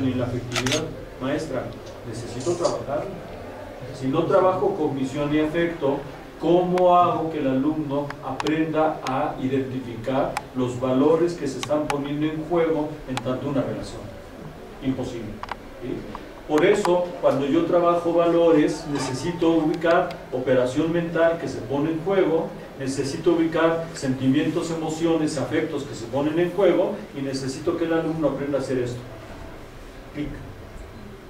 y la afectividad. Maestra, necesito trabajar. Si no trabajo cognición y afecto, ¿cómo hago que el alumno aprenda a identificar los valores que se están poniendo en juego en tanto una relación? Imposible. Por eso, cuando yo trabajo valores, necesito ubicar operación mental que se pone en juego, necesito ubicar sentimientos, emociones, afectos que se ponen en juego y necesito que el alumno aprenda a hacer esto. Clic.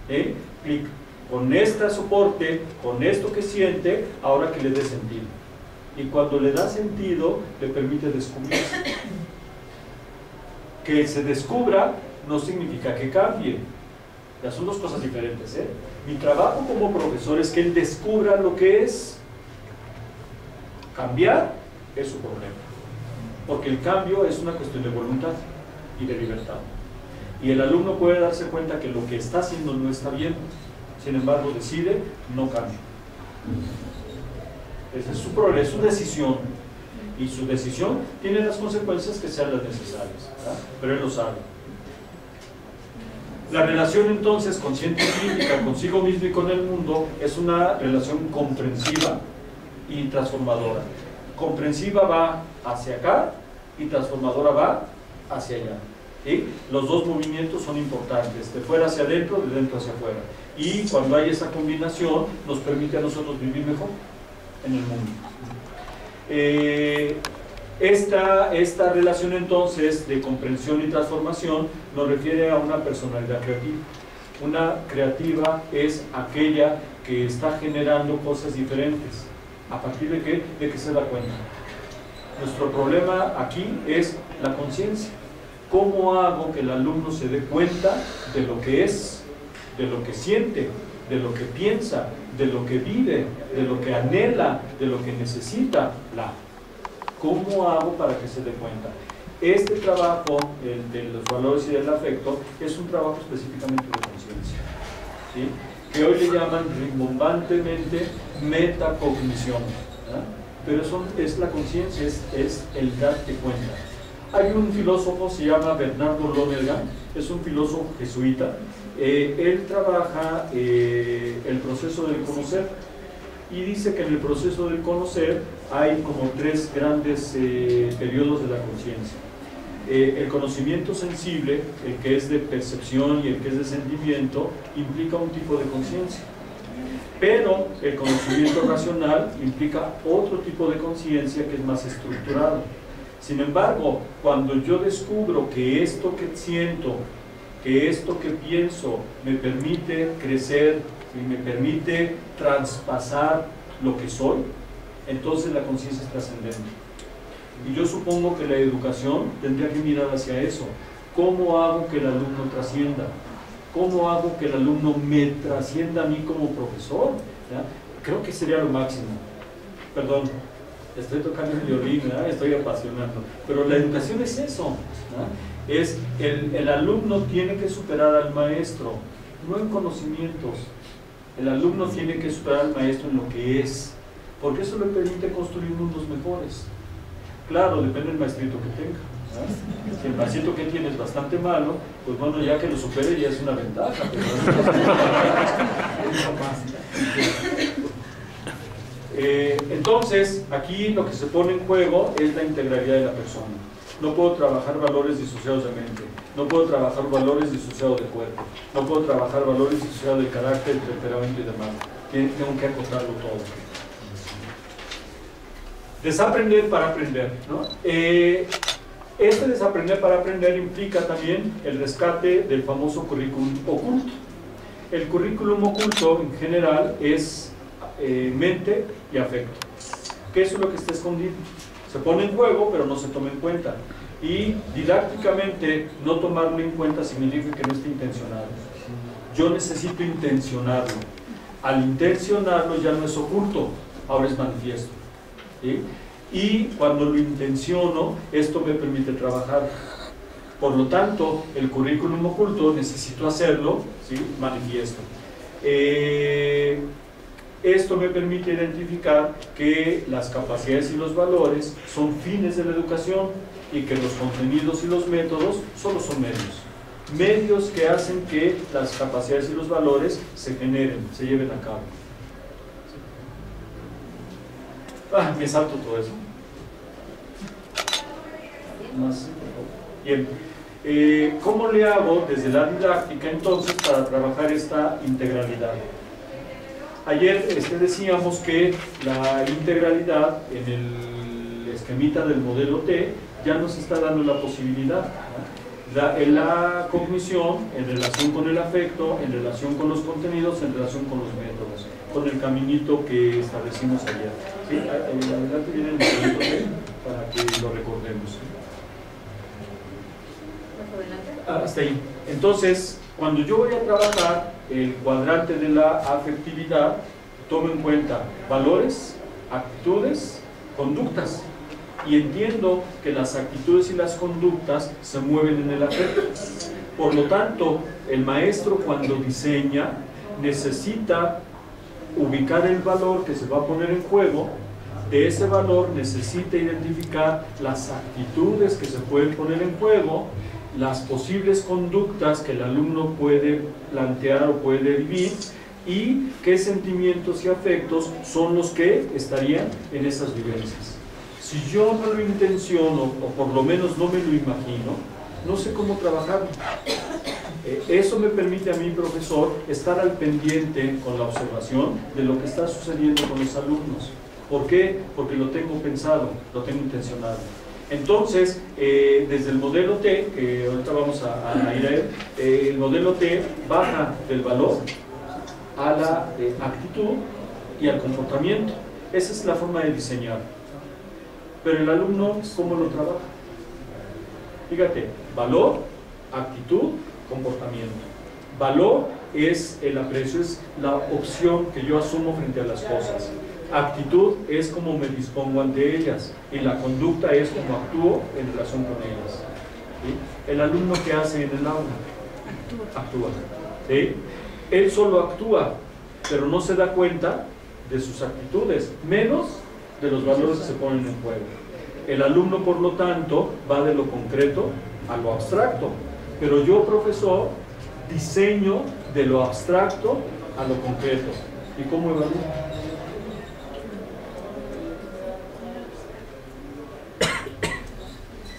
¿Eh? Clic. Con este soporte, con esto que siente, ahora que le dé sentido. Y cuando le da sentido, le permite descubrirse. Que se descubra no significa que cambie ya son dos cosas diferentes. ¿eh? Mi trabajo como profesor es que él descubra lo que es. Cambiar es su problema. Porque el cambio es una cuestión de voluntad y de libertad. Y el alumno puede darse cuenta que lo que está haciendo no está bien. Sin embargo, decide no cambiar. Ese es su problema, es su decisión. Y su decisión tiene las consecuencias que sean las necesarias. Pero él lo sabe. La relación entonces consciente y crítica consigo mismo y con el mundo es una relación comprensiva y transformadora. Comprensiva va hacia acá y transformadora va hacia allá. Los dos movimientos son importantes, de fuera hacia adentro, de dentro hacia afuera. Y cuando hay esa combinación, nos permite a nosotros vivir mejor en el mundo. Eh, esta, esta relación entonces de comprensión y transformación nos refiere a una personalidad creativa. Una creativa es aquella que está generando cosas diferentes. ¿A partir de qué? De que se da cuenta. Nuestro problema aquí es la conciencia. ¿Cómo hago que el alumno se dé cuenta de lo que es, de lo que siente, de lo que piensa, de lo que vive, de lo que anhela, de lo que necesita? La ¿Cómo hago para que se dé cuenta? Este trabajo el de los valores y del afecto es un trabajo específicamente de conciencia, que hoy le llaman rimbombantemente metacognición. Pero eso es la conciencia, es, es, el darte cuenta. Hay un filósofo, se llama Bernardo Lonergan, es un filósofo jesuita. Eh, él trabaja eh, el proceso del conocer y dice que en el proceso del conocer hay como tres grandes eh, periodos de la conciencia. Eh, el conocimiento sensible, el que es de percepción y el que es de sentimiento, implica un tipo de conciencia. Pero el conocimiento racional implica otro tipo de conciencia que es más estructurado. Sin embargo, cuando yo descubro que esto que siento, que esto que pienso me permite crecer, y me permite traspasar lo que soy, entonces la conciencia es trascendente. Y yo supongo que la educación tendría que mirar hacia eso. ¿Cómo hago que el alumno trascienda? ¿Cómo hago que el alumno me trascienda a mí como profesor? Creo que sería lo máximo. Perdón, estoy tocando el violín, estoy apasionando. Pero la educación es eso. Es el, el alumno tiene que superar al maestro, no en conocimientos, el alumno tiene que superar al maestro en lo que es, porque eso le permite construir mundos mejores. Claro, depende del maestrito que tenga. Si el maestrito que tiene es bastante malo, pues bueno, ya que lo supere ya es una ventaja. Eh, entonces, aquí lo que se pone en juego es la integralidad de la persona. No puedo trabajar valores disociados de mente. No puedo trabajar valores disociados de cuerpo. No puedo trabajar valores disociados de carácter, temperamento y demás. Tengo que acotarlo todo. Desaprender para aprender. ¿no? Eh, este desaprender para aprender implica también el rescate del famoso currículum oculto. El currículum oculto en general es eh, mente y afecto. ¿Qué es lo que está escondido? Se pone en juego, pero no se toma en cuenta. Y didácticamente no tomarlo en cuenta significa que no esté intencionado. Yo necesito intencionarlo. Al intencionarlo ya no es oculto, ahora es manifiesto. Y cuando lo intenciono, esto me permite trabajar. Por lo tanto, el currículum oculto necesito hacerlo ¿sí? manifiesto. Eh, esto me permite identificar que las capacidades y los valores son fines de la educación y que los contenidos y los métodos solo son medios. medios que hacen que las capacidades y los valores se generen, se lleven a cabo. Ah, me salto todo eso. Más, Bien. Eh, ¿Cómo le hago desde la didáctica entonces para trabajar esta integralidad? Ayer este, decíamos que la integralidad en el esquemita del modelo T ya nos está dando la posibilidad. La, en la cognición, en relación con el afecto, en relación con los contenidos, en relación con los métodos, con el caminito que establecimos ayer. ¿Sí? Adelante viene el modelo T para que lo recordemos. Ah, hasta ahí. Entonces, cuando yo voy a trabajar el cuadrante de la afectividad, tomo en cuenta valores, actitudes, conductas. Y entiendo que las actitudes y las conductas se mueven en el afecto. Por lo tanto, el maestro cuando diseña necesita ubicar el valor que se va a poner en juego. De ese valor necesita identificar las actitudes que se pueden poner en juego las posibles conductas que el alumno puede plantear o puede vivir y qué sentimientos y afectos son los que estarían en esas vivencias. Si yo no lo intenciono, o por lo menos no me lo imagino, no sé cómo trabajar. Eh, eso me permite a mí, profesor, estar al pendiente con la observación de lo que está sucediendo con los alumnos. ¿Por qué? Porque lo tengo pensado, lo tengo intencionado. Entonces, eh, desde el modelo T, que ahorita vamos a, ir a él, eh, el modelo T baja del valor a la eh, actitud y al comportamiento. Esa es la forma de diseñar. Pero el alumno, ¿cómo lo trabaja? Fíjate, valor, actitud, comportamiento. Valor es el aprecio, es la opción que yo asumo frente a las cosas. Actitud es como me dispongo ante ellas y la conducta es como actúo en relación con ellas. El alumno que hace en el aula actúa. Él solo actúa, pero no se da cuenta de sus actitudes, menos de los valores que se ponen en juego. El alumno, por lo tanto, va de lo concreto a lo abstracto, pero yo, profesor, diseño de lo abstracto a lo concreto. ¿Y cómo evalúo?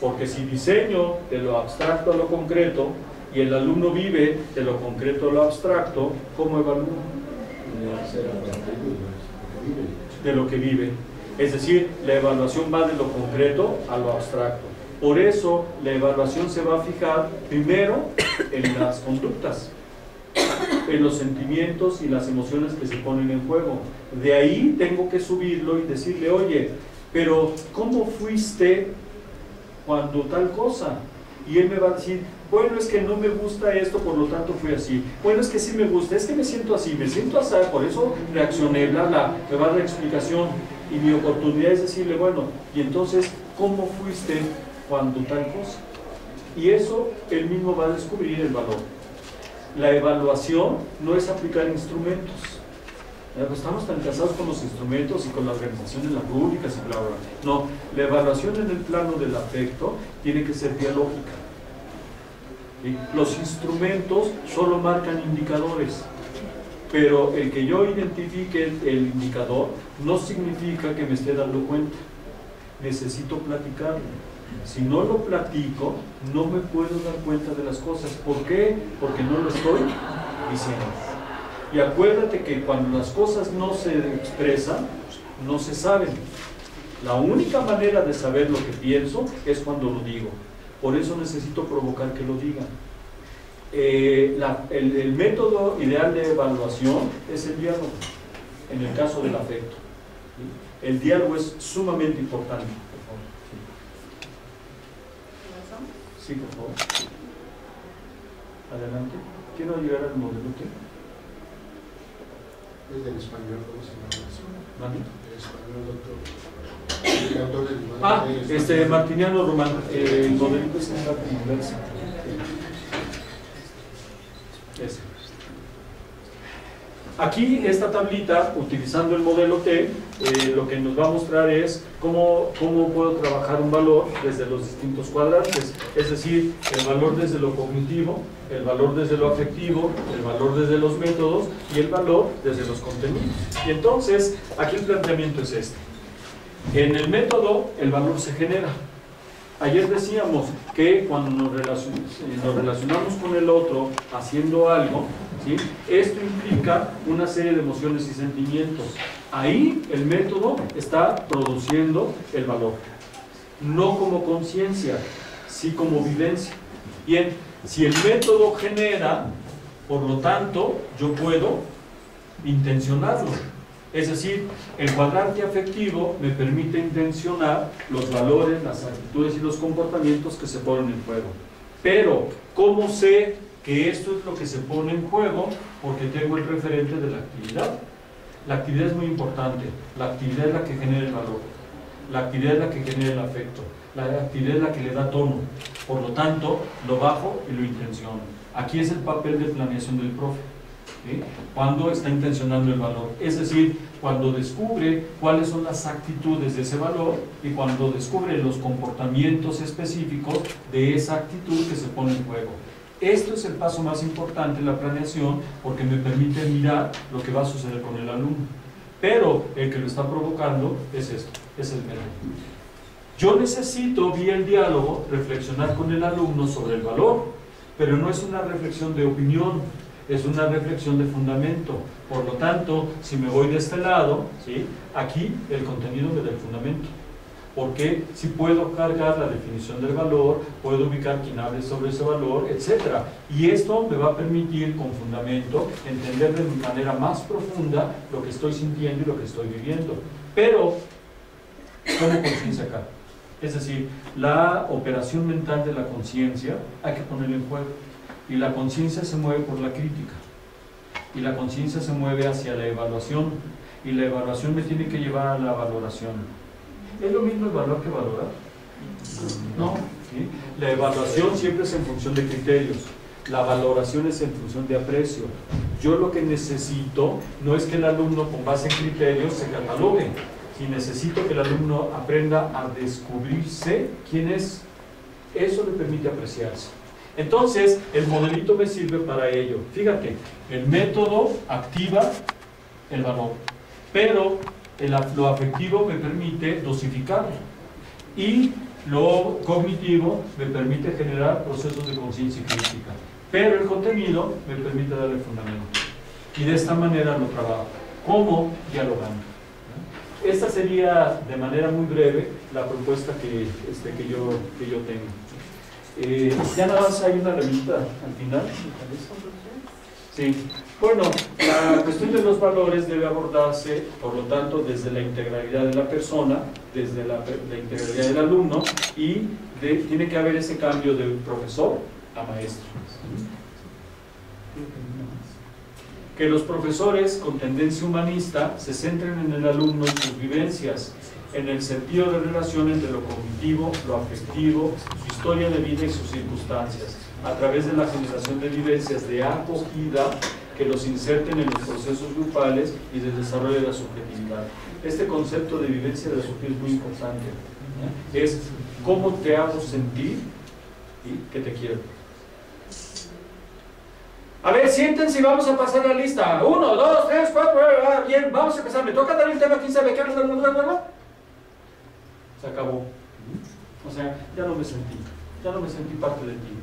Porque si diseño de lo abstracto a lo concreto y el alumno vive de lo concreto a lo abstracto, ¿cómo evalúo? De lo que vive. Es decir, la evaluación va de lo concreto a lo abstracto. Por eso la evaluación se va a fijar primero en las conductas, en los sentimientos y las emociones que se ponen en juego. De ahí tengo que subirlo y decirle, oye, pero ¿cómo fuiste cuando tal cosa. Y él me va a decir, bueno, es que no me gusta esto, por lo tanto fui así. Bueno, es que sí me gusta, es que me siento así, me siento así, por eso reaccioné, bla, me va a dar explicación. Y mi oportunidad es decirle, bueno, y entonces, ¿cómo fuiste cuando tal cosa? Y eso él mismo va a descubrir el valor. La evaluación no es aplicar instrumentos estamos tan casados con los instrumentos y con la organización las rúbricas y bla, bla. No, la evaluación en el plano del afecto tiene que ser dialógica. Los instrumentos solo marcan indicadores, pero el que yo identifique el, indicador no significa que me esté dando cuenta. Necesito platicarlo. Si no lo platico, no me puedo dar cuenta de las cosas. ¿Por qué? Porque no lo estoy diciendo. Y acuérdate que cuando las cosas no se expresan, no se saben. La única manera de saber lo que pienso es cuando lo digo. Por eso necesito provocar que lo digan. Eh, el, método ideal de evaluación es el diálogo, en el caso del afecto. El diálogo es sumamente importante. Sí, por favor. Adelante. Quiero llegar al modelo es del español, ¿cómo se llama El español, doctor. ah, este, Martiniano Román, eh, el modelito es inversa. Aquí, esta tablita, utilizando el modelo T, eh, lo que nos va a mostrar es cómo, cómo puedo trabajar un valor desde los distintos cuadrantes, es decir, el valor desde lo cognitivo, el valor desde lo afectivo, el valor desde los métodos y el valor desde los contenidos. Y entonces, aquí el planteamiento es este. En el método, el valor se genera. Ayer decíamos que cuando nos relacionamos con el otro haciendo algo, esto implica una serie de emociones y sentimientos. Ahí el método está produciendo el valor. No como conciencia, sí como vivencia. Bien, si el método genera, por lo tanto, yo puedo intencionarlo. Es decir, el cuadrante afectivo me permite intencionar los valores, las actitudes y los comportamientos que se ponen en juego. Pero, ¿cómo sé que esto es lo que se pone en juego? Porque tengo el referente de la actividad. La actividad es muy importante. La actividad es la que genera el valor. La actividad es la que genera el afecto. La actividad es la que le da tono. Por lo tanto, lo bajo y lo intenciono. Aquí es el papel de planeación del profe cuando está intencionando el valor. Es decir, cuando descubre cuáles son las actitudes de ese valor y cuando descubre los comportamientos específicos de esa actitud que se pone en juego. Esto es el paso más importante en la planeación porque me permite mirar lo que va a suceder con el alumno. Pero el que lo está provocando es esto, es el método. Yo necesito, vía el diálogo, reflexionar con el alumno sobre el valor, pero no es una reflexión de opinión, es una reflexión de fundamento. Por lo tanto, si me voy de este lado, aquí el contenido me da el fundamento. Porque si puedo cargar la definición del valor, puedo ubicar quién hable sobre ese valor, etc. Y esto me va a permitir, con fundamento, entender de manera más profunda lo que estoy sintiendo y lo que estoy viviendo. Pero, ¿cómo conciencia acá? Es decir, la operación mental de la conciencia hay que ponerla en juego. Y la conciencia se mueve por la crítica. Y la conciencia se mueve hacia la evaluación. Y la evaluación me tiene que llevar a la valoración. ¿Es lo mismo el valor que valorar? No. La evaluación siempre es en función de criterios. La valoración es en función de aprecio. Yo lo que necesito no es que el alumno con base en criterios se catalogue, si necesito que el alumno aprenda a descubrirse quién es. Eso le permite apreciarse. Entonces, el modelito me sirve para ello. Fíjate, el método activa el valor, pero lo afectivo me permite dosificarlo y lo cognitivo me permite generar procesos de conciencia crítica, pero el contenido me permite darle fundamento. Y de esta manera lo trabajo. ¿Cómo? Dialogando. Esta sería, de manera muy breve, la propuesta que, este, que, yo, que yo tengo. Eh, ya nada más hay una revista al final. Sí. Bueno, la cuestión de los valores debe abordarse, por lo tanto, desde la integralidad de la persona, desde la, integralidad del alumno y tiene que haber ese cambio de profesor a maestro. Que los profesores con tendencia humanista se centren en el alumno y sus vivencias, en el sentido de relación entre lo cognitivo, lo afectivo, su historia de vida y sus circunstancias, a través de la generación de vivencias de acogida que los inserten en los procesos grupales y de desarrollo de la subjetividad. Este concepto de vivencia de la subjetividad es muy importante. Es cómo te hago sentir y que te quiero. A ver, siéntense y vamos a pasar la lista. Uno, dos, tres, cuatro, bien, vamos a empezar. Me toca dar el tema, ¿quién sabe qué? se acabó. O sea, ya no me sentí, ya no me sentí parte de ti.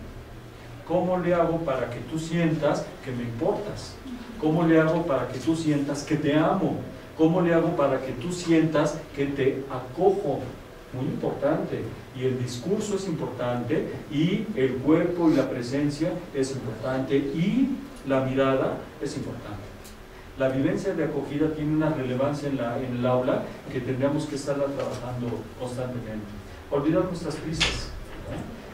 ¿Cómo le hago para que tú sientas que me importas? ¿Cómo le hago para que tú sientas que te amo? ¿Cómo le hago para que tú sientas que te acojo? Muy importante. Y el discurso es importante y el cuerpo y la presencia es importante y la mirada es importante la vivencia de acogida tiene una relevancia en, la, en el aula que tendríamos que estarla trabajando constantemente. Olvidar nuestras prisas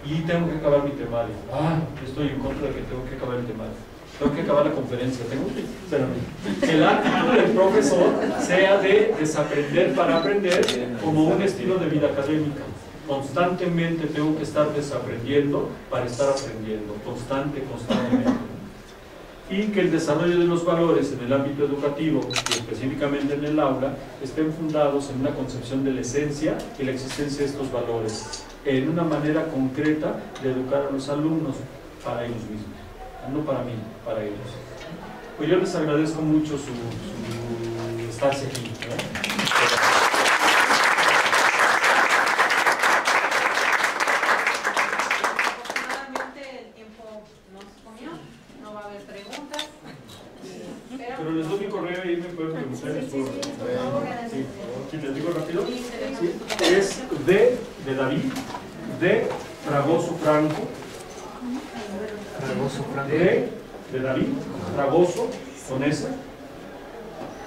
y tengo que acabar mi temario. Ah, estoy en contra de que tengo que acabar el temario. Tengo que acabar la conferencia. Tengo que, que la actitud del profesor sea de desaprender para aprender como un estilo de vida académica. Constantemente tengo que estar desaprendiendo para estar aprendiendo, constante, constantemente y que el desarrollo de los valores en el ámbito educativo y específicamente en el aula estén fundados en una concepción de la esencia y la existencia de estos valores, en una manera concreta de educar a los alumnos para ellos mismos, no para mí, para ellos. Pues yo les agradezco mucho su, estancia aquí.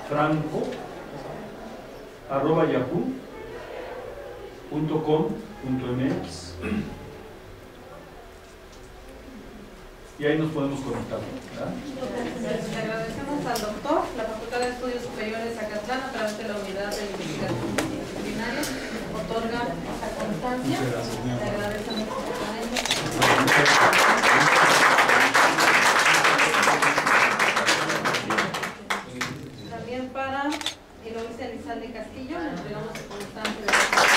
franco arroba yahoo.com.mx y ahí nos podemos conectar. ¿verdad? Entonces, agradecemos al doctor, la Facultad de Estudios Superiores Zacatlán, a través de la Unidad de Investigación Disciplinaria, otorga esta constancia. Le agradecemos de Castillo, nos vemos constantemente.